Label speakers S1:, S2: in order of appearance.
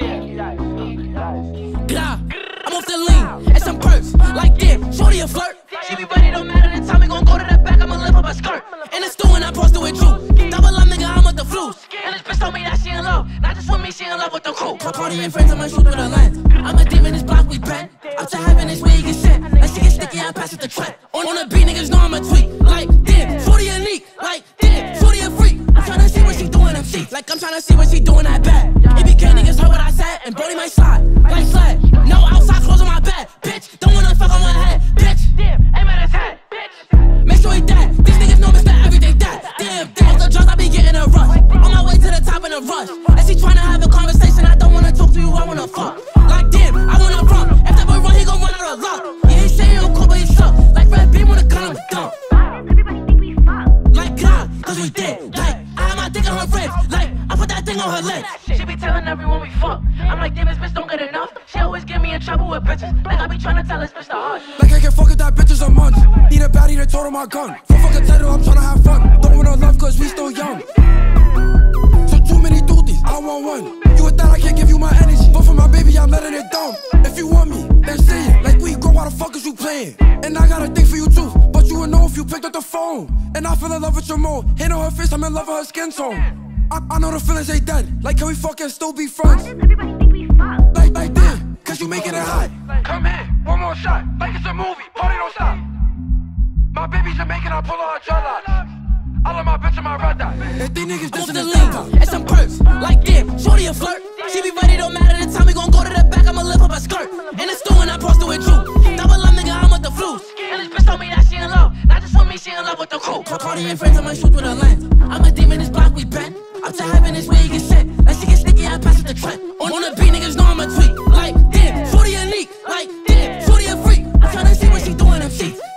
S1: Nah, I'm off the lean and some perks. Like this. shorty a flirt. She be ready, don't matter the time. We gon' go to the back. I'ma lift up my skirt. and the stew and I posted with you. Double up, nigga, I'm with the flu. And this bitch told me that she in love. Not just with me, she in love with the crew. My party and friends, I'ma shoot with a lens. I'm a demon, this block we bent. Up to heaven, this where you get sent. That shit get sticky, I pass it the trap. On, the beat, niggas know I'ma tweet. Like this. Like, I'm tryna see what she doing that bad. ABK niggas heard what I said, and Brody might slide. Like sled. No outside clothes on my bed. Bitch, don't wanna fuck on my head. Bitch, damn, aim at his head. Bitch, make sure he dead. These niggas know Mr. Everything dead. Damn, damn. Off the drugs, I be getting a rush. On my way to the top in a rush. And she tryna have a conversation, I don't wanna talk to you, I wanna fuck. Like, damn, I wanna run. If that boy run, he gon' run out of luck. Yeah, he say he don't cool, but he suck. Like Red Beam with a gun, I'm dumb. Like God, cause we did. Like, I have my dick on her ribs. Like, put that thing on her leg.
S2: She be telling everyone we fuck. I'm like, damn, this bitch don't get enough. She always get me in trouble with bitches. Like, I be trying to tell this bitch to hush.
S3: Like I can fuck with that bitch is a month. Need a baddie to total my gun. For a title, I'm trying to have fun. Don't want no love cause we still young. So too many duties, I want one. You with that, I can't give you my energy. But for my baby, I'm letting it down. If you want me, then say it. Like we grow, why the fuck is you playing? And I got a thing for you too. But you would know if you picked up the phone. And I fell in love with your mode. Hit on her face, I'm in love with her skin tone. I, I know the feelings ain't dead. Like, can we fucking still be friends? Like, like damn, cause you making it hot.
S4: Come here, one more shot, like it's a movie, party don't stop. My baby's Jamaican, I pull on her dreadlocks. I love my bitch and my red dot.
S3: If these niggas
S1: Off
S3: dissing
S1: the
S3: this
S1: lean and some perks. Like damn, shorty a flirt. She be ready, don't matter the time. We gon' go to the back, I'ma lift up her skirt. In the stew and I posted with you. Double up, nigga, I'm with the flus.
S2: And this bitch told me that she in love. Not just with me, she in love with the crew.
S1: My party and friends, I'ma shoot through the lens. I'm a demon, this block we See.